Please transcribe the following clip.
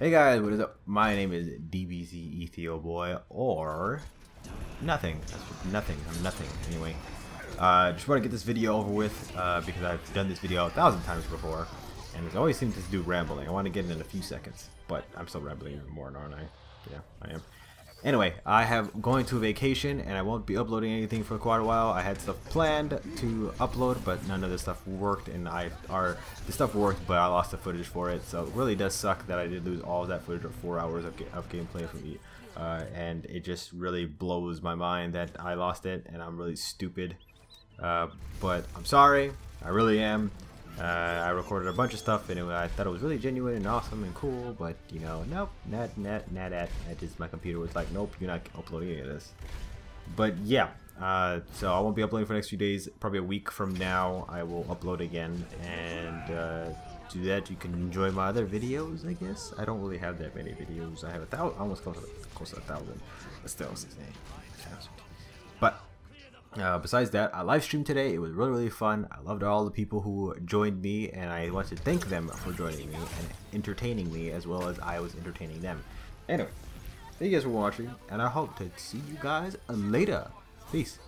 Hey guys, what is up? My name is DBZ Ethio Boy, or nothing. Nothing. I'm nothing. Anyway, uh, just want to get this video over with uh, because I've done this video a thousand times before, and it always seems to do rambling. I want to get it in a few seconds, but I'm still rambling even more, aren't I? Yeah, I am. Anyway, I have going to vacation and I won't be uploading anything for quite a while. I had stuff planned to upload, but none of this stuff worked, and I are the stuff worked, but I lost the footage for it. So it really does suck that I did lose all of that footage of four hours of, of gameplay from me, uh, and it just really blows my mind that I lost it, and I'm really stupid. Uh, but I'm sorry, I really am. Uh, I recorded a bunch of stuff and it, I thought it was really genuine and awesome and cool, but you know, nope, not, not, not at, at just my computer was like, nope, you're not uploading any of this. But yeah, uh, so I won't be uploading for the next few days. Probably a week from now, I will upload again and uh, do that. You can enjoy my other videos, I guess. I don't really have that many videos. I have a thousand, almost close to, close to a thousand, but still, but uh, besides that, I live streamed today. It was really, really fun. I loved all the people who joined me, and I want to thank them for joining me and entertaining me as well as I was entertaining them. Anyway, thank you guys for watching, and I hope to see you guys later. Peace.